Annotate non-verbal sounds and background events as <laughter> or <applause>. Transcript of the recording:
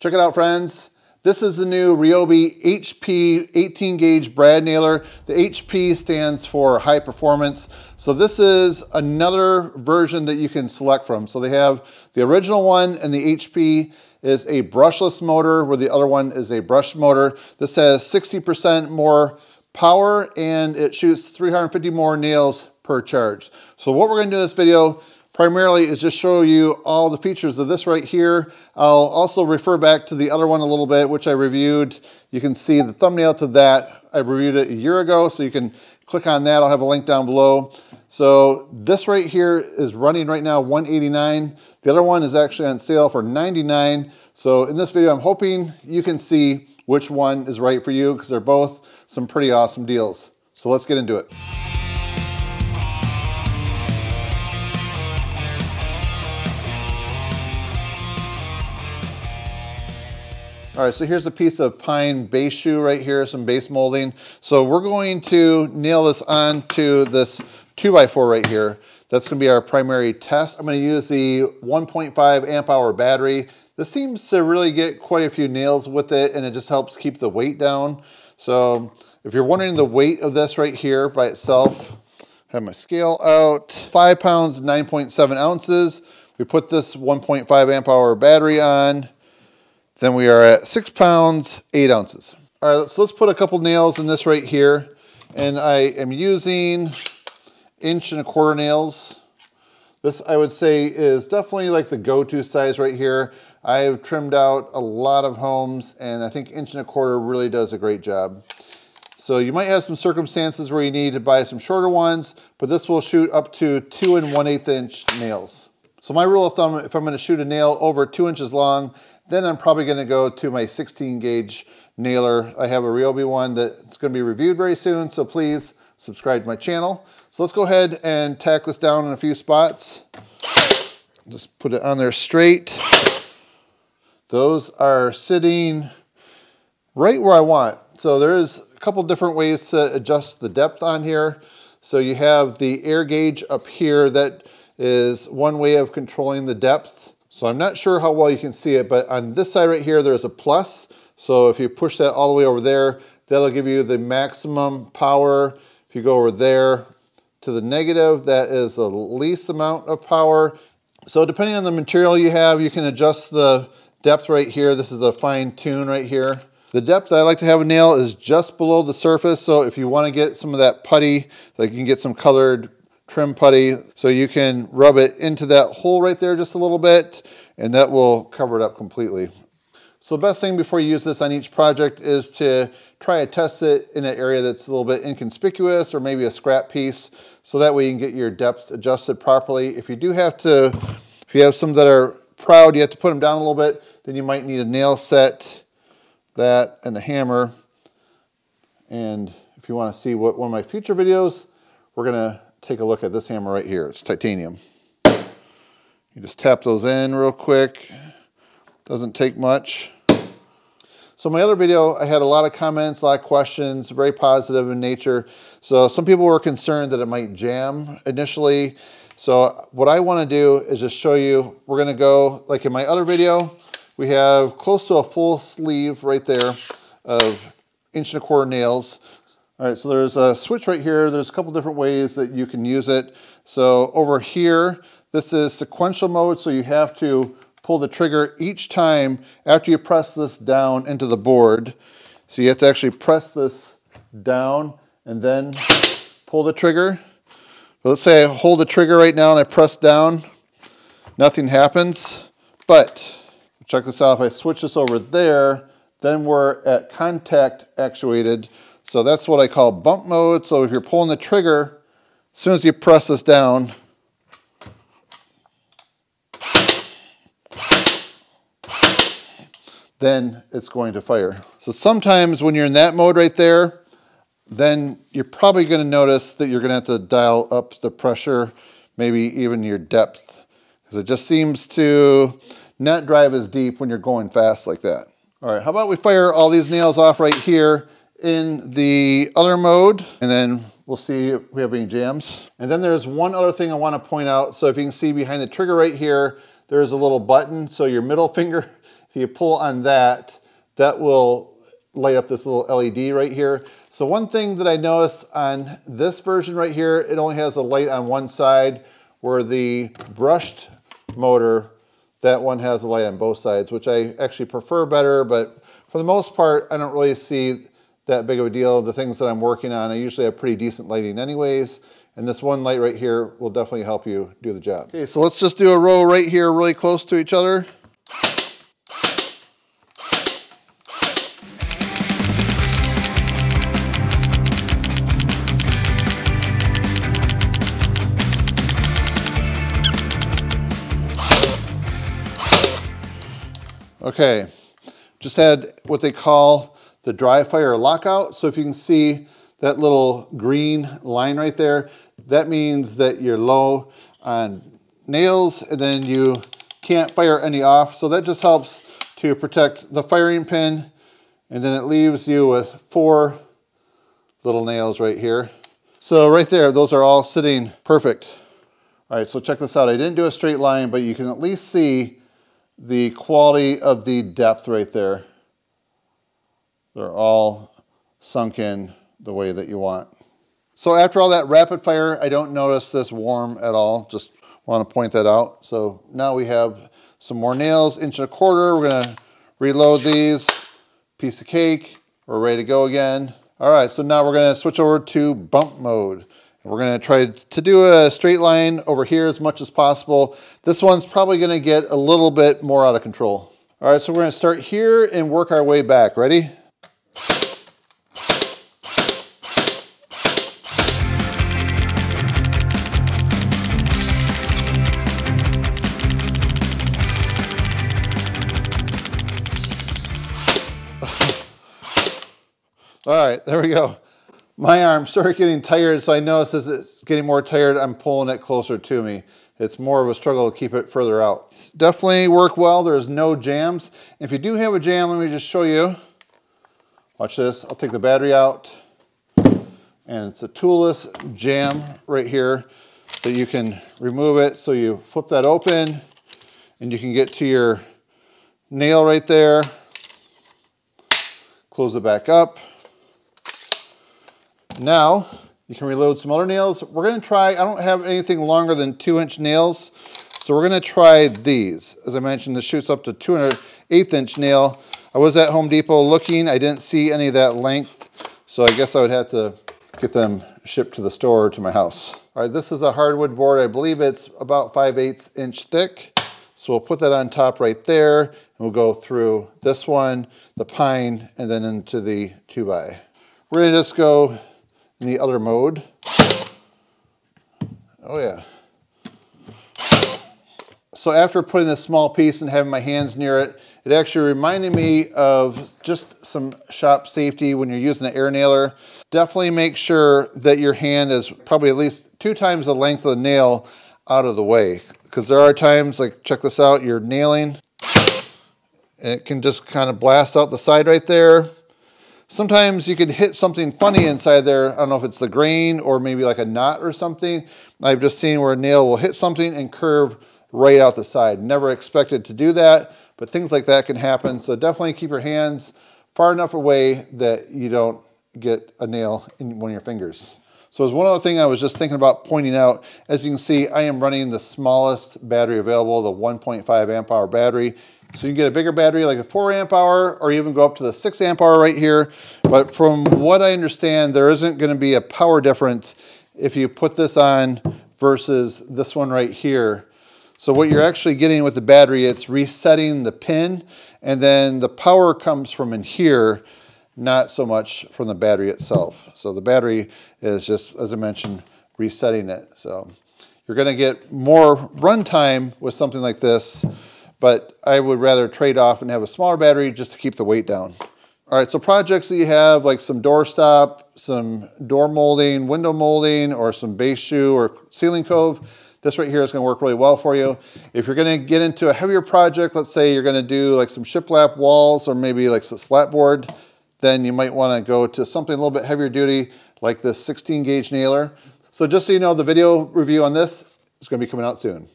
Check it out, friends. This is the new Ryobi HP 18 gauge brad nailer. The HP stands for high performance. So this is another version that you can select from. So they have the original one and the HP is a brushless motor where the other one is a brush motor. This has 60% more power and it shoots 350 more nails per charge. So what we're gonna do in this video primarily is just show you all the features of this right here. I'll also refer back to the other one a little bit, which I reviewed. You can see the thumbnail to that. I reviewed it a year ago, so you can click on that. I'll have a link down below. So this right here is running right now 189. The other one is actually on sale for 99. So in this video, I'm hoping you can see which one is right for you because they're both some pretty awesome deals. So let's get into it. All right, so here's a piece of pine base shoe right here, some base molding. So we're going to nail this onto this 2x4 right here. That's gonna be our primary test. I'm gonna use the 1.5 amp hour battery. This seems to really get quite a few nails with it and it just helps keep the weight down. So if you're wondering the weight of this right here by itself, I have my scale out, five pounds, 9.7 ounces. We put this 1.5 amp hour battery on. Then we are at six pounds, eight ounces. All right, so let's put a couple nails in this right here. And I am using inch and a quarter nails. This I would say is definitely like the go-to size right here. I've trimmed out a lot of homes and I think inch and a quarter really does a great job. So you might have some circumstances where you need to buy some shorter ones, but this will shoot up to two and one eighth inch nails. So my rule of thumb, if I'm gonna shoot a nail over two inches long, then I'm probably gonna go to my 16 gauge nailer. I have a Ryobi one that's gonna be reviewed very soon, so please subscribe to my channel. So let's go ahead and tack this down in a few spots. Just put it on there straight. Those are sitting right where I want. So there's a couple different ways to adjust the depth on here. So you have the air gauge up here that is one way of controlling the depth. So I'm not sure how well you can see it, but on this side right here, there's a plus. So if you push that all the way over there, that'll give you the maximum power. If you go over there to the negative, that is the least amount of power. So depending on the material you have, you can adjust the depth right here. This is a fine tune right here. The depth I like to have a nail is just below the surface. So if you want to get some of that putty, like you can get some colored trim putty. So you can rub it into that hole right there just a little bit and that will cover it up completely. So the best thing before you use this on each project is to try to test it in an area that's a little bit inconspicuous or maybe a scrap piece so that way you can get your depth adjusted properly. If you do have to, if you have some that are proud, you have to put them down a little bit, then you might need a nail set, that, and a hammer. And if you want to see what one of my future videos, we're going to take a look at this hammer right here. It's titanium. You just tap those in real quick. Doesn't take much. So my other video, I had a lot of comments, a lot of questions, very positive in nature. So some people were concerned that it might jam initially. So what I wanna do is just show you, we're gonna go, like in my other video, we have close to a full sleeve right there of inch and a quarter nails. All right, so there's a switch right here. There's a couple different ways that you can use it. So over here, this is sequential mode, so you have to pull the trigger each time after you press this down into the board. So you have to actually press this down and then pull the trigger. Let's say I hold the trigger right now and I press down, nothing happens. But check this out, if I switch this over there, then we're at contact actuated. So that's what I call bump mode. So if you're pulling the trigger, as soon as you press this down, then it's going to fire. So sometimes when you're in that mode right there, then you're probably gonna notice that you're gonna have to dial up the pressure, maybe even your depth, because it just seems to not drive as deep when you're going fast like that. All right, how about we fire all these nails off right here in the other mode, and then we'll see if we have any jams. And then there's one other thing I wanna point out. So if you can see behind the trigger right here, there's a little button. So your middle <laughs> finger if you pull on that, that will light up this little LED right here. So one thing that I noticed on this version right here, it only has a light on one side where the brushed motor, that one has a light on both sides, which I actually prefer better, but for the most part, I don't really see that big of a deal. The things that I'm working on, I usually have pretty decent lighting anyways. And this one light right here will definitely help you do the job. Okay, so let's just do a row right here really close to each other. Okay, just had what they call the dry fire lockout. So if you can see that little green line right there, that means that you're low on nails and then you can't fire any off. So that just helps to protect the firing pin and then it leaves you with four little nails right here. So right there, those are all sitting perfect. All right, so check this out. I didn't do a straight line, but you can at least see the quality of the depth right there. They're all sunk in the way that you want. So after all that rapid fire, I don't notice this warm at all. Just want to point that out. So now we have some more nails, inch and a quarter. We're gonna reload these, piece of cake. We're ready to go again. All right, so now we're gonna switch over to bump mode. We're gonna try to do a straight line over here as much as possible. This one's probably gonna get a little bit more out of control. All right, so we're gonna start here and work our way back. Ready? All right, there we go my arm started getting tired, so I noticed as it's getting more tired, I'm pulling it closer to me. It's more of a struggle to keep it further out. Definitely work well. There's no jams. If you do have a jam, let me just show you. Watch this. I'll take the battery out. And it's a toolless jam right here that you can remove it. So you flip that open and you can get to your nail right there. Close it back up. Now, you can reload some other nails. We're gonna try, I don't have anything longer than two inch nails, so we're gonna try these. As I mentioned, this shoots up to 208 inch nail. I was at Home Depot looking, I didn't see any of that length, so I guess I would have to get them shipped to the store or to my house. All right, this is a hardwood board. I believe it's about 5 8 inch thick. So we'll put that on top right there, and we'll go through this one, the pine, and then into the 2x. We're gonna just go in the other mode. Oh yeah. So after putting this small piece and having my hands near it, it actually reminded me of just some shop safety when you're using an air nailer. Definitely make sure that your hand is probably at least two times the length of the nail out of the way. Because there are times, like check this out, you're nailing, and it can just kind of blast out the side right there. Sometimes you could hit something funny inside there. I don't know if it's the grain or maybe like a knot or something. I've just seen where a nail will hit something and curve right out the side. Never expected to do that, but things like that can happen. So definitely keep your hands far enough away that you don't get a nail in one of your fingers. So as one other thing I was just thinking about pointing out, as you can see, I am running the smallest battery available, the 1.5 amp hour battery. So you can get a bigger battery like a 4 amp hour or even go up to the 6 amp hour right here. But from what I understand, there isn't going to be a power difference if you put this on versus this one right here. So what you're actually getting with the battery, it's resetting the pin and then the power comes from in here, not so much from the battery itself. So the battery is just, as I mentioned, resetting it. So you're going to get more runtime with something like this but I would rather trade off and have a smaller battery just to keep the weight down. All right, so projects that you have like some doorstop, some door molding, window molding, or some base shoe or ceiling cove, this right here is gonna work really well for you. If you're gonna get into a heavier project, let's say you're gonna do like some shiplap walls or maybe like some slat board, then you might wanna go to something a little bit heavier duty like this 16 gauge nailer. So just so you know, the video review on this is gonna be coming out soon.